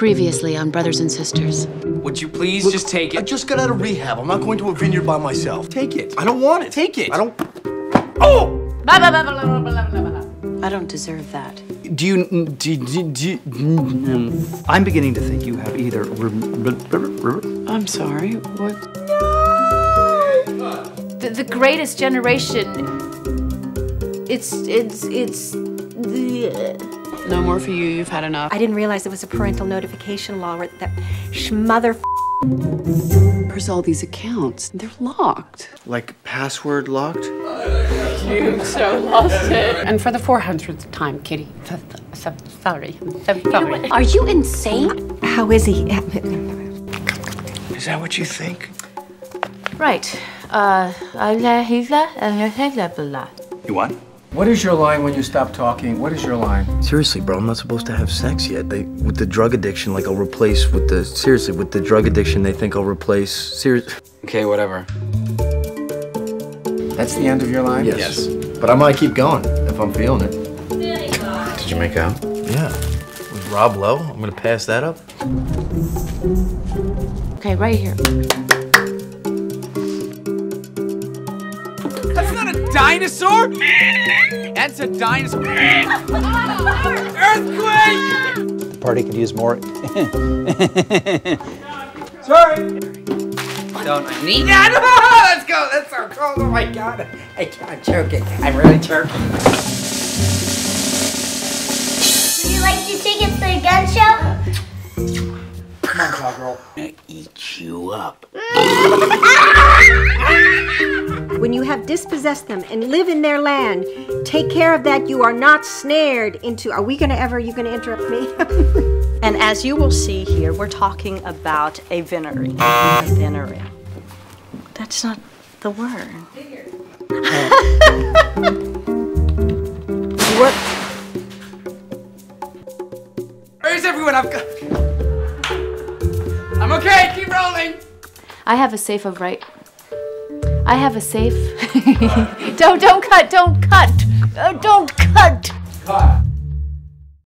Previously on Brothers and Sisters. Would you please just take it? I just got out of rehab. I'm not going to a vineyard by myself. Take it. I don't want it. Take it. I don't. Oh! I don't deserve that. Do you, do, do, do, mm, I'm beginning to think you have either. I'm sorry. What? the, the greatest generation. It's it's it's the. No more for you. You've had enough. I didn't realize there was a parental notification law where that schmother Where's all these accounts? They're locked. Like password locked? You so lost it. And for the 400th time, Kitty, so, so sorry. So sorry. Are you insane? How is he? Is that what you think? Right. Uh, You what? What is your line when you stop talking? What is your line? Seriously, bro, I'm not supposed to have sex yet. They with the drug addiction, like I'll replace with the seriously with the drug addiction. They think I'll replace serious. Okay, whatever. That's the end of your line? Yes. But I might keep going if I'm feeling it. Did you make out? Yeah, with Rob Lowe. I'm gonna pass that up. okay, right here. That's not a dinosaur! That's a dinosaur! Earthquake! The party could use more. Sorry! Don't I need that? Let's go! That's so cold! Oh my god! I, I'm choking. I'm really choking. Would you like to take it to the gun show? Come on, cowgirl. I'm gonna eat you up. When you have dispossessed them and live in their land, take care of that. You are not snared into. Are we gonna ever? You gonna interrupt me? And as you will see here, we're talking about a vinery. A vinery. That's not the word. What? Where's everyone? I've got. I'm okay. Keep rolling. I have a safe of right. I have a safe. don't don't cut! Don't cut! Uh, don't cut! Cut.